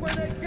puede que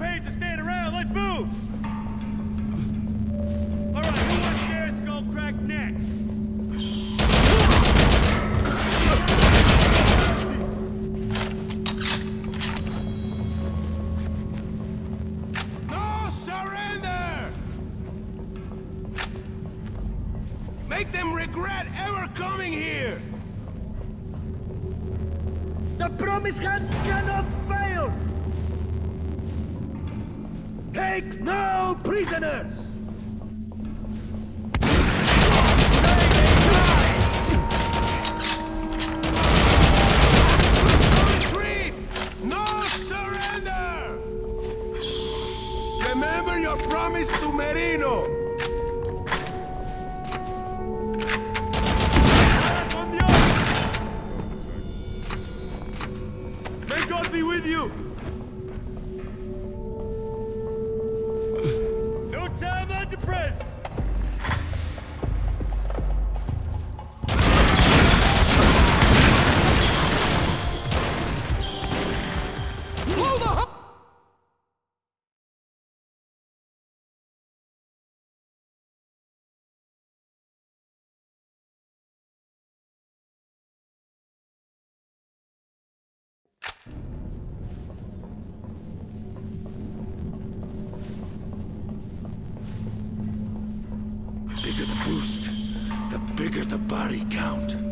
pains to stand around. Let's move! Hear the body count.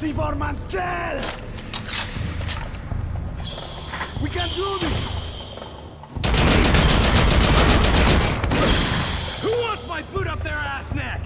Merci Vormantel! We can do this! Who wants my boot up their ass next?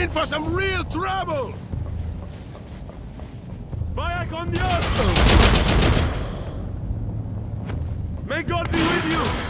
in for some real trouble! Vaya con Dios! May God be with you!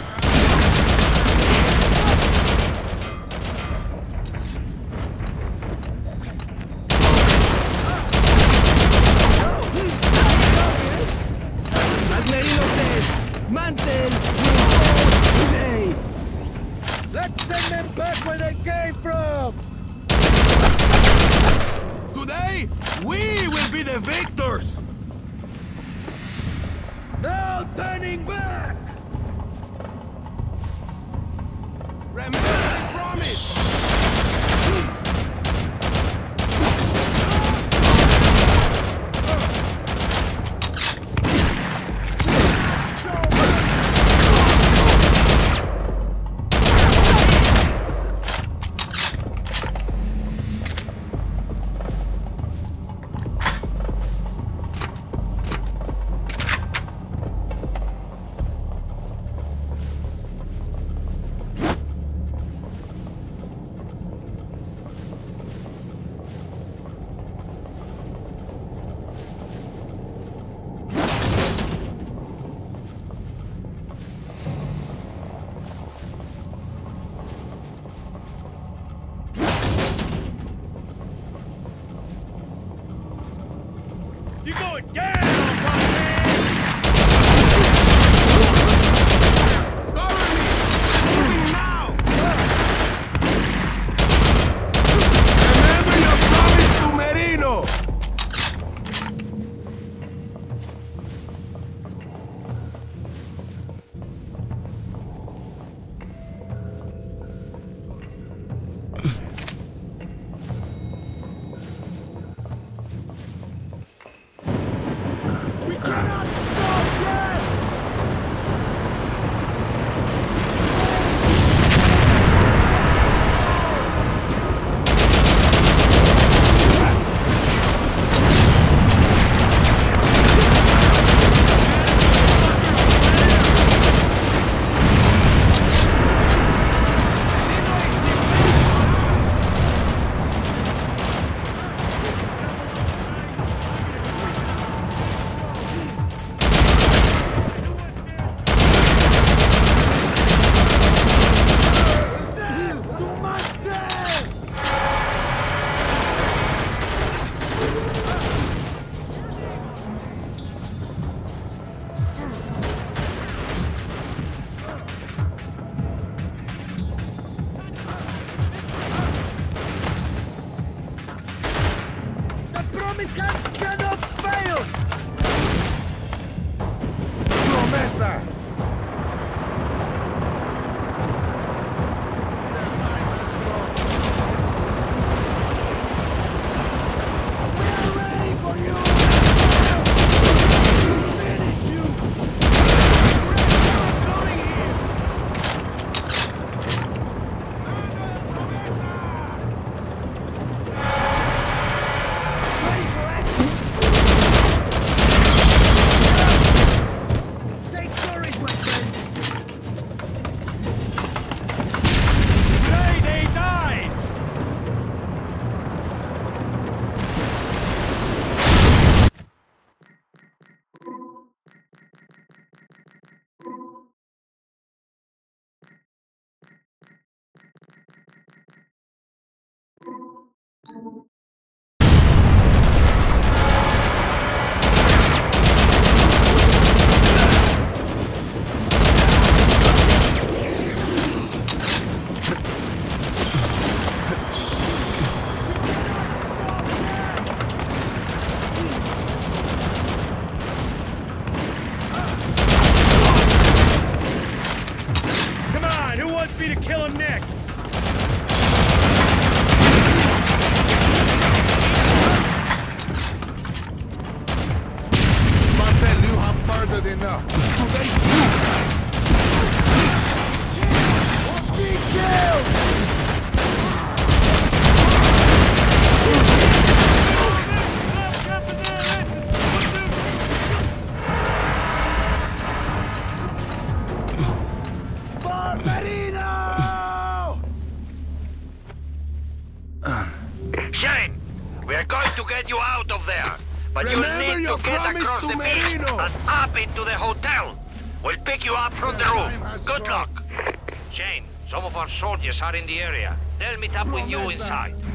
soldiers are in the area. They'll meet up with you uh, inside.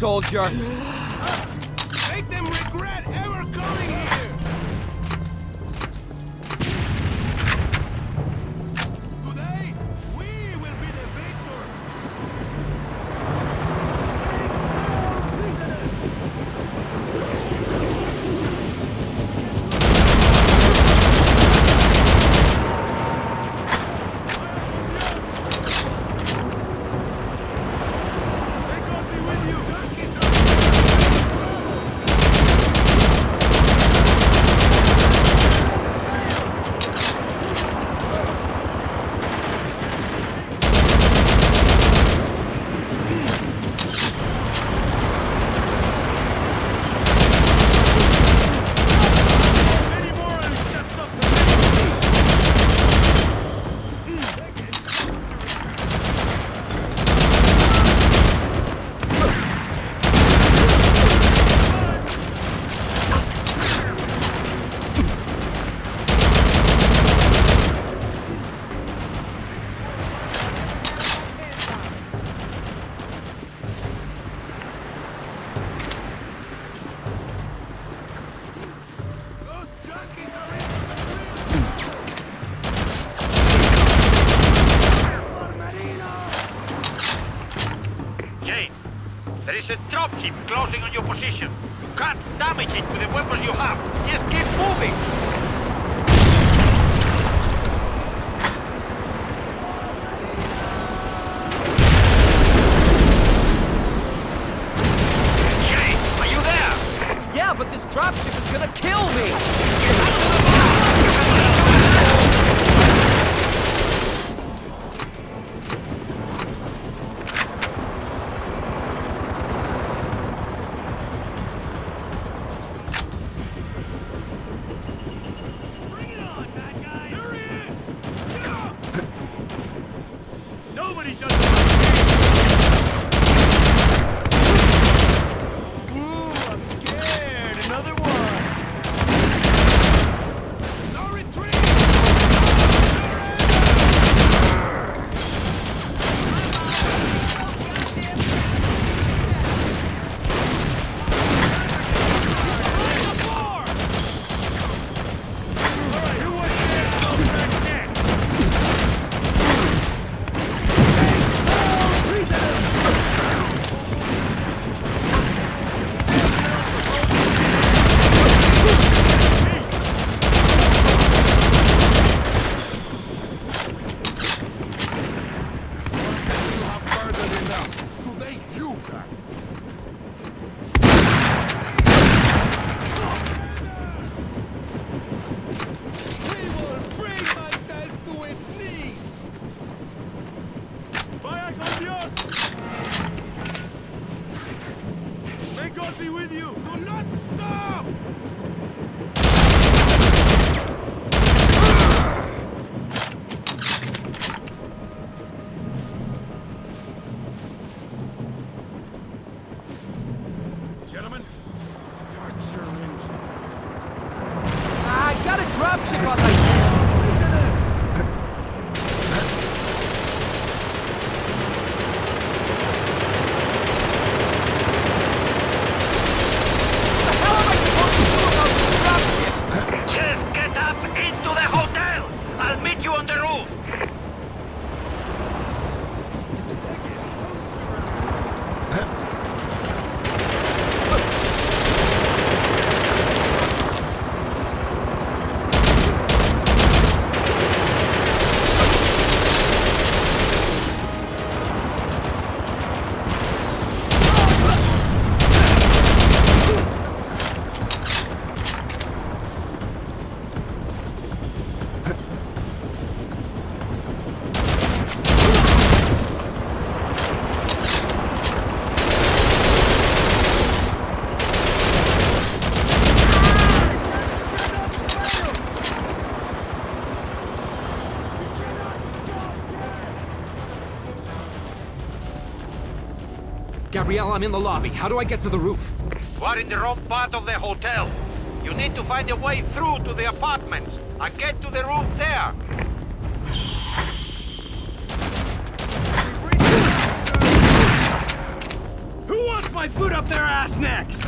soldier. I'm in the lobby. How do I get to the roof? You are in the wrong part of the hotel. You need to find a way through to the apartments and get to the roof there. Who wants my boot up their ass next?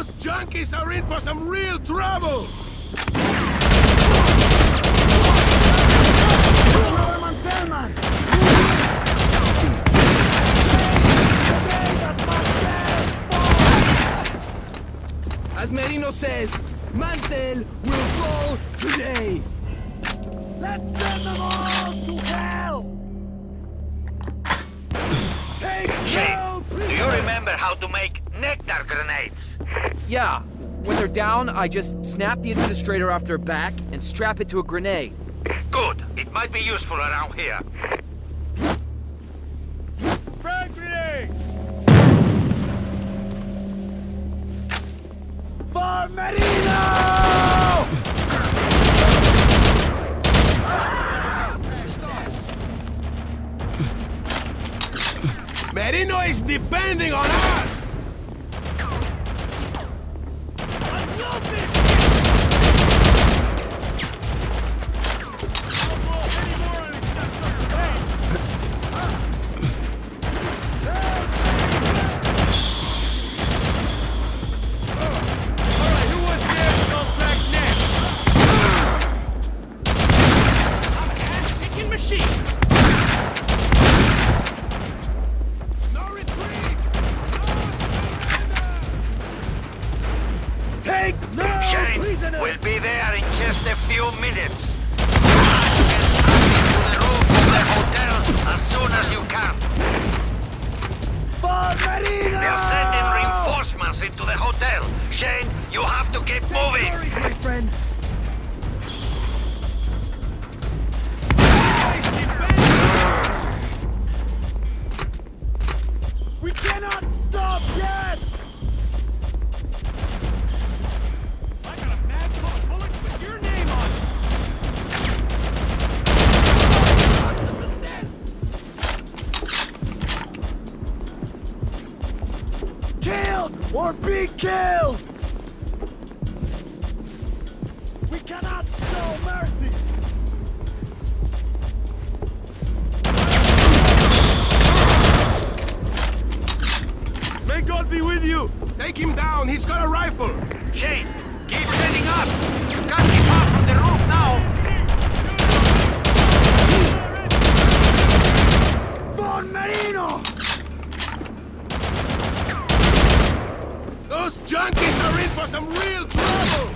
Those junkies are in for some real trouble! Brother Mantel, man! As Merino says, Mantel will fall today. Let's send them all to hell! Take Shane, do you remember how to make nectar grenades? Yeah. When they're down, I just snap the administrator off their back and strap it to a grenade. Good. It might be useful around here. Frag grenade! For Merino! Merino is depending on us! Or be killed! We cannot show mercy! May God be with you! Take him down, he's got a rifle! Shane, keep heading up. You can't keep up from the roof now. For Merino! Those junkies are in for some real trouble!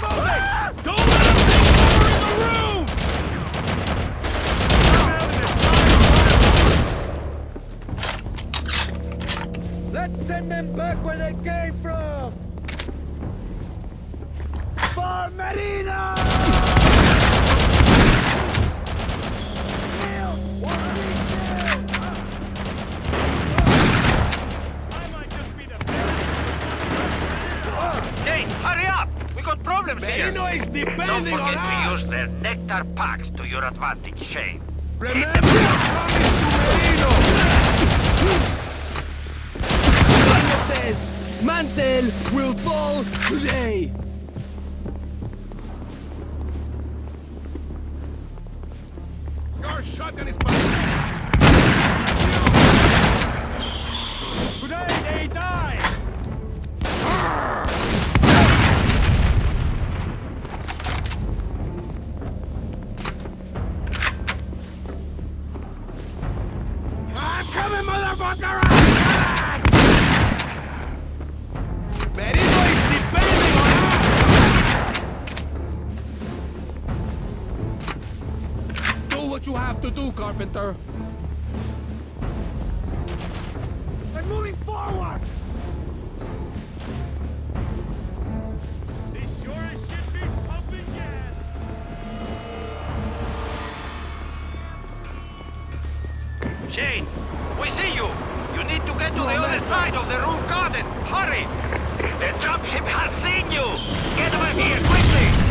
Move Don't let them take cover in the room! Let's send them back where they came from. For Merino! Kill or be killed! I might just be the best. Shane, hurry up. We got problems here. Merino is Don't forget to use their nectar packs to your advantage, Shane. Remember, promise to Merino! Merino says, Mantel will fall today. Your shotgun is... sir. They're moving forward! They sure as be pumping gas! Shane, we see you! You need to get to the other side of the room garden! Hurry! The dropship has seen you! Get over here, quickly!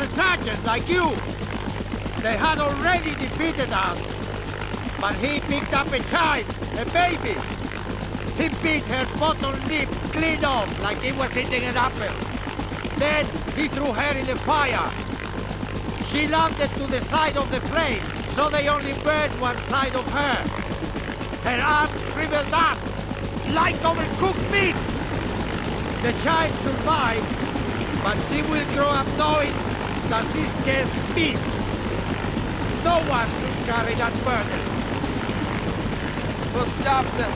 A sergeant like you. They had already defeated us. But he picked up a child, a baby. He beat her bottom lip clean off like he was eating an apple. Then he threw her in the fire. She landed to the side of the flames, so they only burned one side of her. Her arms shriveled up, like overcooked meat. The child survived, but she will grow up knowing she's just meat. No one should carry that burden. We'll stop them.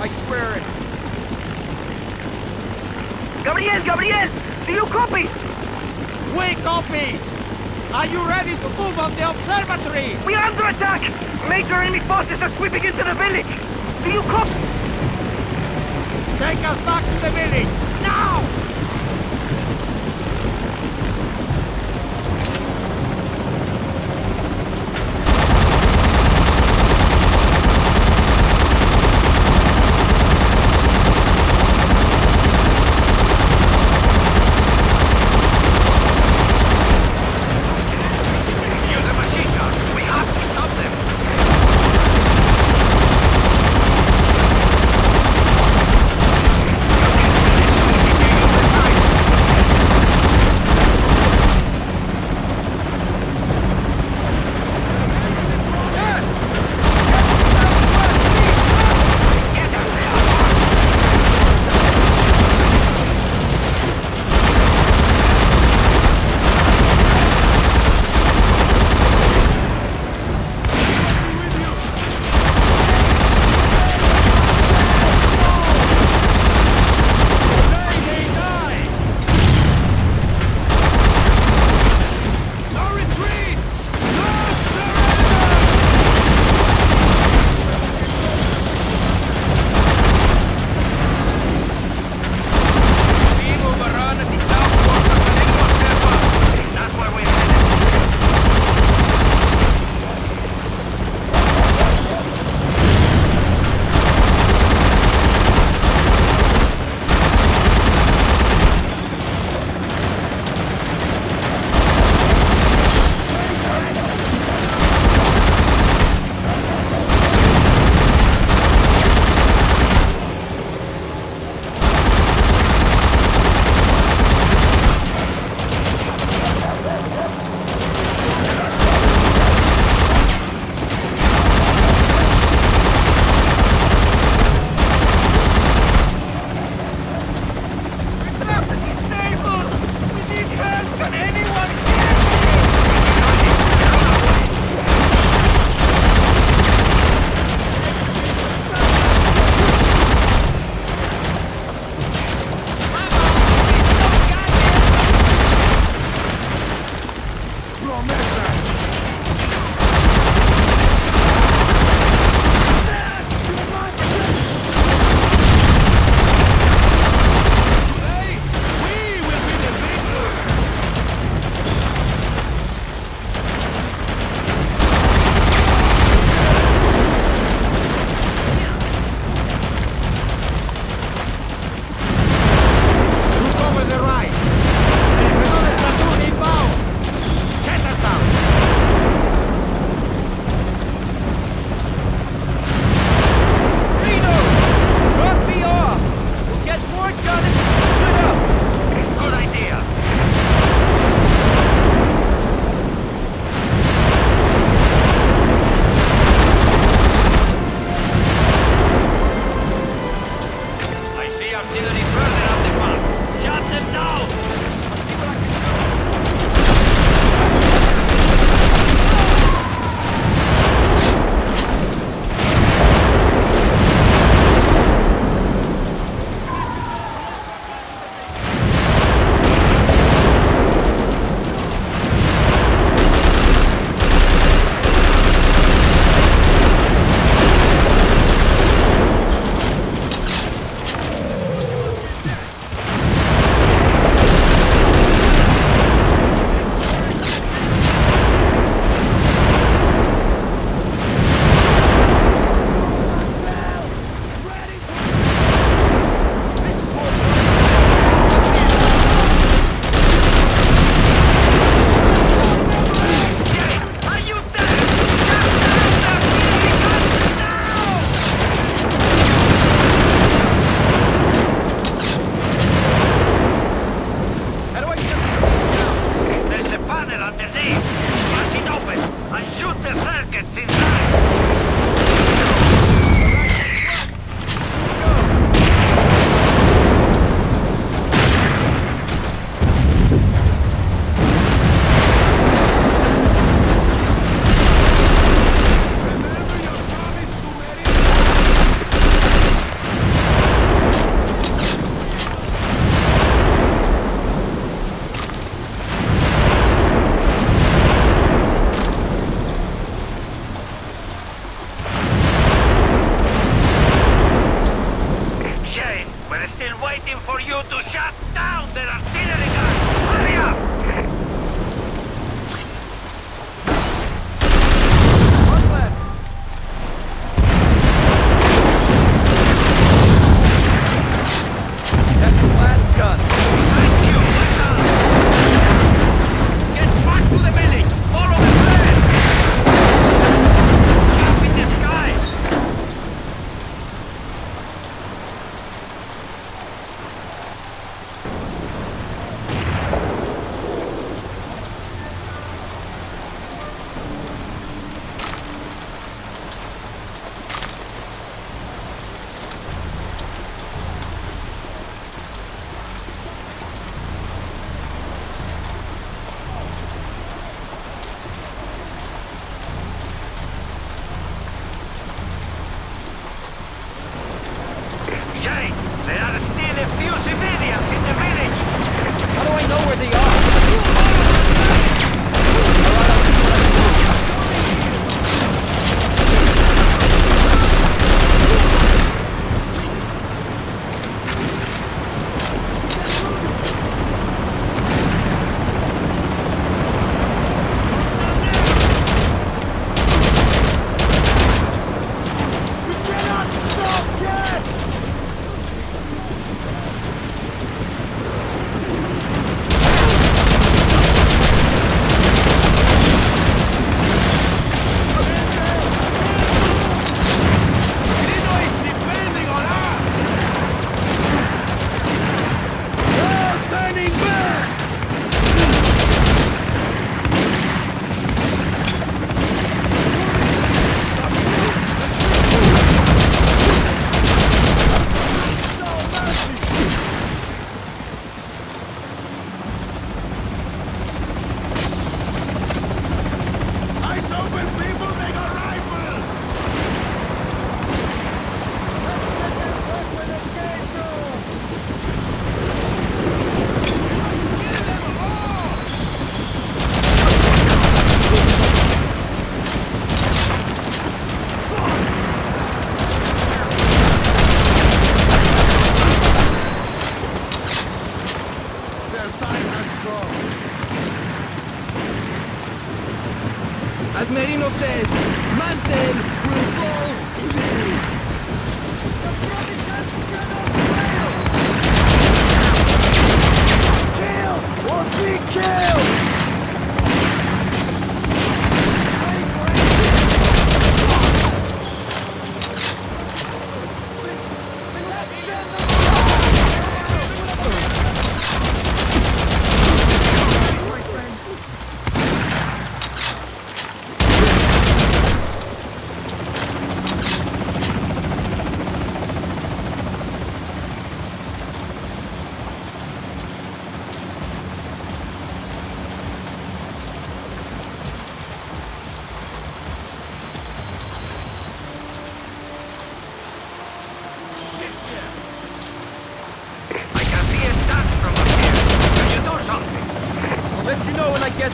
I swear it. Gabriel, Gabriel, do you copy? We copy. Are you ready to move on the observatory? We are under attack. Major enemy forces are sweeping into the village. Do you copy? Take us back to the village now.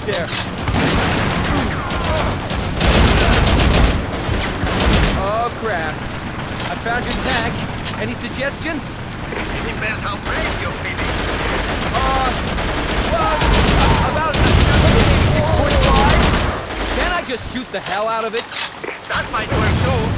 There. Oh, crap. I found your tank. Any suggestions? It depends how brave you're feeling. Uh, well, about maybe 6.5. Can I just shoot the hell out of it? That might work too.